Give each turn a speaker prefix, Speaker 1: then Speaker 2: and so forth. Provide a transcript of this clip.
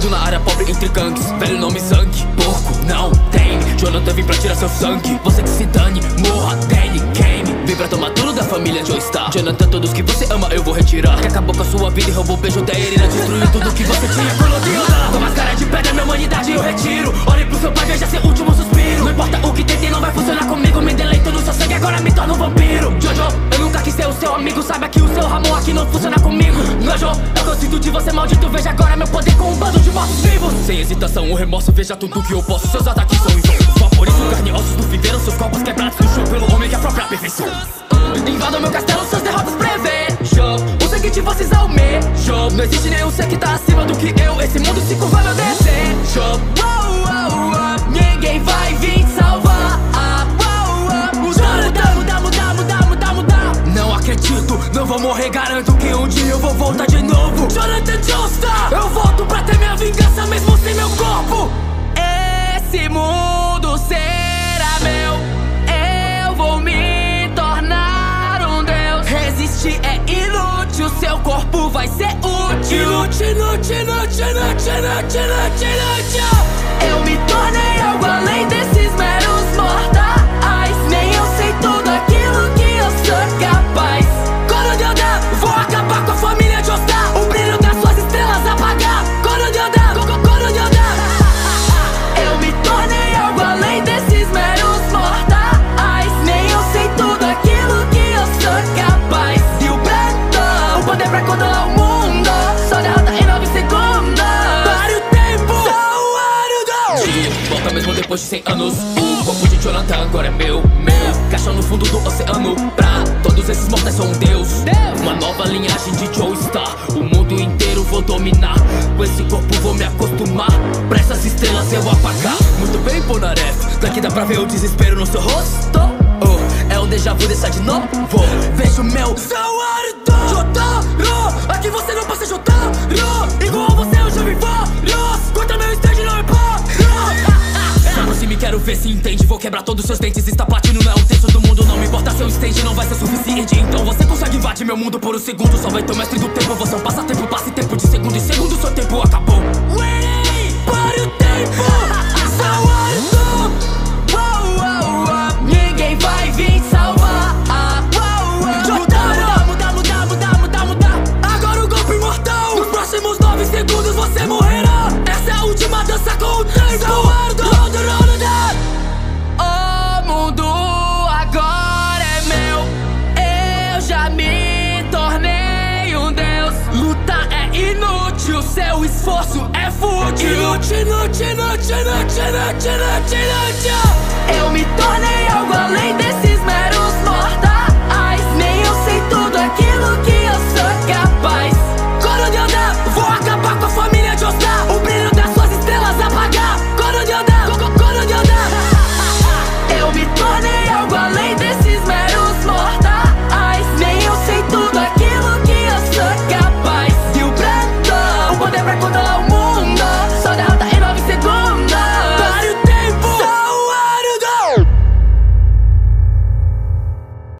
Speaker 1: Tudo na área pobre entre gangues. Velho nome sangue, porco, não tem. Jonathan vim pra tirar seu sangue. Você que se dane, morra, Danny, game Vim pra tomar tudo da família Joystar Jonathan, todos que você ama eu vou retirar. Que acabou com a sua vida e roubou o beijo da Irina Destruiu tudo que você tinha Com a máscara de pedra, minha humanidade eu retiro. Olhe pro seu pai, veja seu último suspiro. Não importa o que tentei, não vai funcionar comigo. Me deleito no seu sangue, agora me torno um vampiro seu amigo Saiba que o seu amor aqui não funciona comigo. Nojo, é o que eu sinto de você maldito Veja agora meu poder com um bando de mortos vivos. Sem hesitação, o remorso, veja tudo que eu posso. Seus ataques são em vão. Vaporizo carne e ossos do viveiro Seus corpos quebrados no chão pelo homem que é a própria perfeição. Invadam meu castelo, suas derrotas prevejo O sangue de vocês almejo Não existe nenhum ser que tá acima do que eu não vou morrer Garanto que um dia eu vou voltar de novo. Jonathan Joestar Eu volto pra ter minha vingança mesmo sem meu corpo. Esse mundo será meu. Eu vou me tornar um deus. Resistir é inútil, seu corpo vai ser útil. Inútil, inútil, inútil, inútil, inútil, inútil, inútil depois de 100 anos O corpo de Jonathan agora é meu, meu. Caixão no fundo do oceano Pra todos esses mortais sou um deus. Uma nova linhagem de Joestar O mundo inteiro vou dominar. Com esse corpo vou me acostumar Pra essas estrelas eu apagar. Muito bem, Ponaref Daqui dá pra ver o desespero no seu rosto. Oh, é um déjà vu dessa de novo. Vejo meu Saúde se entende Vou quebrar todos seus dentes. Está platino, não é um terço do mundo. Não me importa seu stage, não vai ser suficiente. Então você consegue invadir meu mundo por um segundo. Só vai ter o mestre do tempo Você é um passatempo, esforço é fútil. Inútil, inútil, inútil, inútil, inútil, inútil, inútil